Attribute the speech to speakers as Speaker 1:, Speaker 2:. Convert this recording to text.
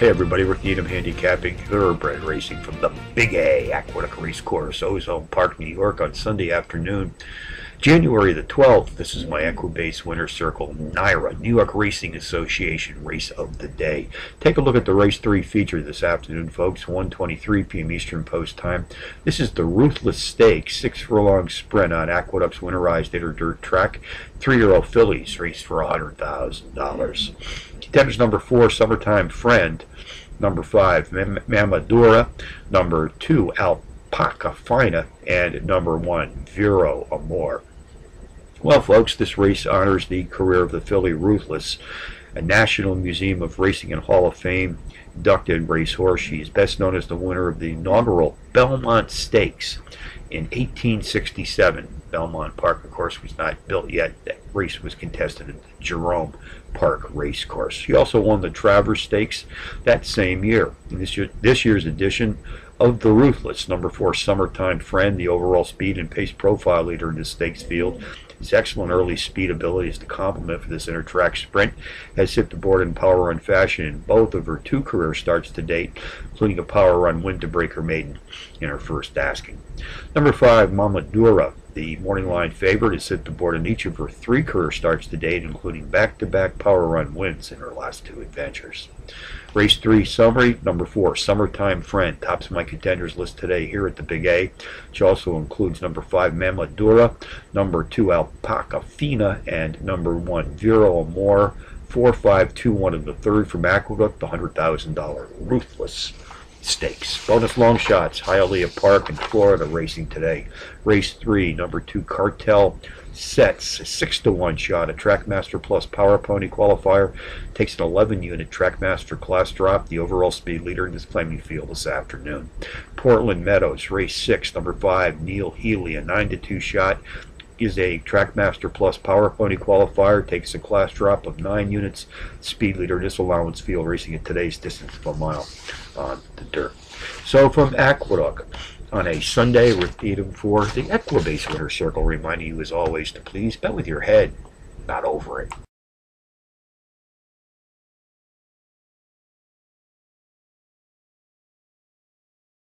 Speaker 1: Hey everybody, Rick Needham handicapping thoroughbred racing from the Big A Aqueduct Race Course, Ozone Park, New York on Sunday afternoon. January the 12th, this is my Equibase Winter Circle NYRA, New York Racing Association Race of the Day. Take a look at the Race 3 feature this afternoon, folks, 1.23 p.m. Eastern Post Time. This is the Ruthless Stakes, six furlong sprint on Aqueduct's winterized inner dirt track. Three-year-old fillies raced for $100,000. Contenders number four, Summertime Friend. Number five, Mamadura. Number two, Alpaca Fina. And number one, Vero Amor. Well, folks, this race honors the career of the filly Ruthless, a National Museum of Racing and Hall of Fame inducted racehorse. She is best known as the winner of the inaugural Belmont Stakes in 1867. Belmont Park, of course, was not built yet. Race was contested at the Jerome Park Race Course. She also won the Travers Stakes that same year. In this, year, this year's edition of the Ruthless, number four Summertime Friend, the overall speed and pace profile leader in the stakes field. His excellent early speed ability is the complement for this inter-track sprint. Has hit the board in power run fashion in both of her two career starts to date, including a power run win to break her maiden in her first asking. Number five, Mama Mamadura the morning line favorite has hit the board in each of her three career starts to date, including back-to-back power run wins in her last two adventures. Race 3 summary, number 4, Summertime Friend, tops my contenders list today here at the Big A, which also includes number 5, Mamadura, number 2, Alpaca Fina, and number 1, Vero Amor, 4-5-2-1 in the third from Aqueduct, the $100,000 Ruthless stakes. Bonus long shots, Hialeah Park in Florida racing today. Race 3, number 2 Cartel sets, 6 to 1 shot, a Trackmaster Plus Power Pony qualifier. Takes an 11 unit Trackmaster class drop, the overall speed leader in this claiming field this afternoon. Portland Meadows, race 6, number 5 Neil Healy, a 9 to 2 shot is a Trackmaster Plus Power Pony qualifier, takes a class drop of 9 units, speed leader disallowance field racing at today's distance of a mile on the dirt. So from Aqueduct on a Sunday, repeating for the Equibase Winter Circle, reminding you as always to please bet with your head, not over it.